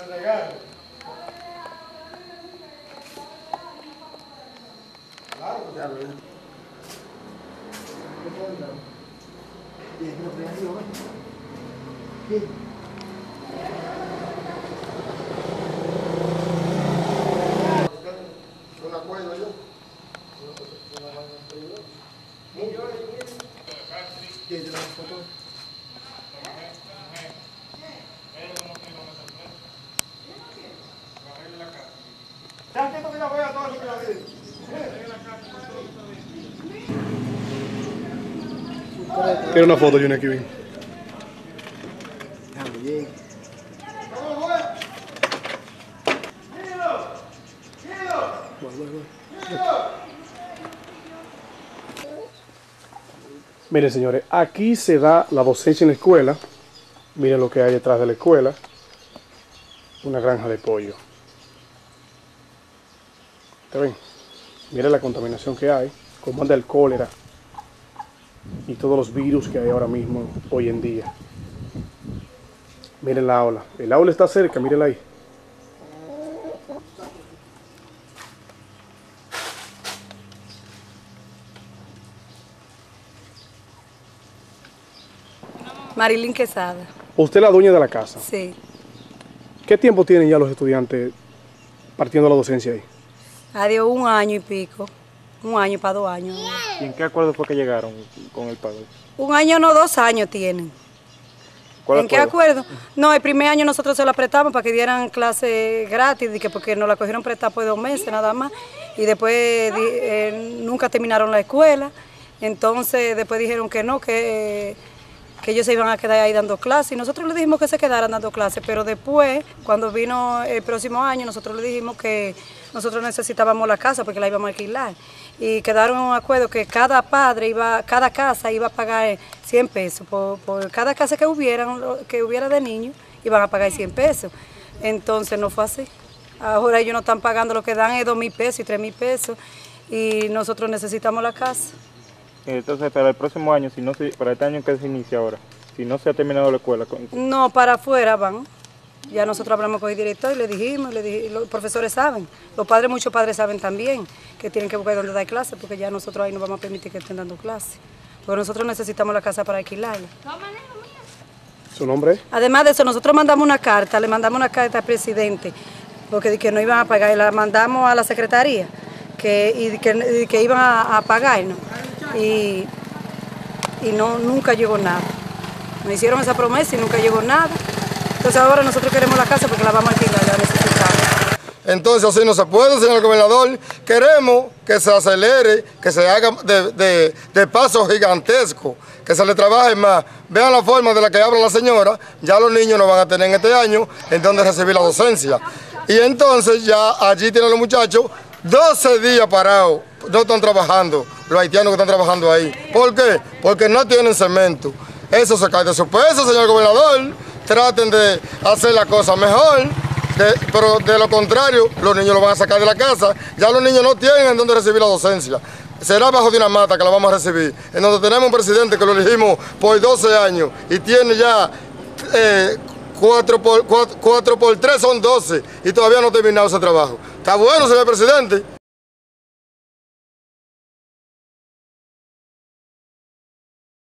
Se regaron. Claro, Ya, ¿verdad? ¿Qué puedo dar? Bien, no, pero ahí, ¿no? Bien. un acuerdo yo. Bien, te la foto. Ya tengo que ir a ver a todos los que la ven. Quiero una foto, Junior, voy. Miren, señores, aquí se da la docencia en la escuela. Miren lo que hay detrás de la escuela. Una granja de pollo. ¿Te ven? Miren la contaminación que hay, cómo anda el cólera y todos los virus que hay ahora mismo, hoy en día. Miren la aula. El aula está cerca, mírenla ahí. Marilyn Quesada, Usted es la dueña de la casa. sí. ¿Qué tiempo tienen ya los estudiantes partiendo la docencia ahí? Adiós un año y pico. Un año para dos años. ¿Y en qué acuerdo fue que llegaron con el pago? Un año no, dos años tienen. ¿Cuál ¿En qué acuerdo? No, el primer año nosotros se la prestamos para que dieran clase gratis, que porque nos la cogieron prestada por dos meses nada más. Y después eh, nunca terminaron la escuela. Entonces después dijeron que no, que, que ellos se iban a quedar ahí dando clases. Y nosotros le dijimos que se quedaran dando clases. Pero después, cuando vino el próximo año, nosotros le dijimos que nosotros necesitábamos la casa porque la íbamos a alquilar. Y quedaron en un acuerdo que cada padre iba, cada casa iba a pagar 100 pesos. Por, por cada casa que hubiera, que hubiera de niños, iban a pagar 100 pesos. Entonces no fue así. Ahora ellos no están pagando lo que dan es 2 mil pesos y 3 mil pesos. Y nosotros necesitamos la casa. Entonces, para el próximo año, si no se, para este año que se inicia ahora, si no se ha terminado la escuela, con- No, para afuera van. Ya nosotros hablamos con el director y le dijimos, le dij- los profesores saben, los padres, muchos padres saben también que tienen que buscar dónde dar clases porque ya nosotros ahí no vamos a permitir que estén dando clases. Porque nosotros necesitamos la casa para alquilarla. ¿Su nombre es? Además de eso, nosotros mandamos una carta, le mandamos una carta al presidente, porque que no iban a pagar, y la mandamos a la secretaría, que, y di que, y que iban a, a pagarnos. Y, y no, nunca llegó nada. Nos hicieron esa promesa y nunca llegó nada. Entonces ahora nosotros queremos la casa porque la vamos a alquilar, la necesitamos. Entonces así no se puede, señor gobernador. Queremos que se acelere, que se haga de, de- de paso gigantesco, que se le trabaje más. Vean la forma de la que habla la señora, ya los niños no van a tener en este año en donde recibir la docencia. Y entonces ya allí tienen los muchachos 12 días parados, no están trabajando, los haitianos que están trabajando ahí. ¿Por qué? Porque no tienen cemento. Eso se cae de su peso, señor gobernador. Traten de hacer la cosa mejor. Pero de lo contrario, los niños lo van a sacar de la casa. Ya los niños no tienen en dónde recibir la docencia. Será bajo de una mata que la vamos a recibir. En donde tenemos un presidente que lo elegimos por 12 años y tiene ya 4 por, 4 por 3 son 12 y todavía no ha terminado ese trabajo. Está bueno, señor presidente.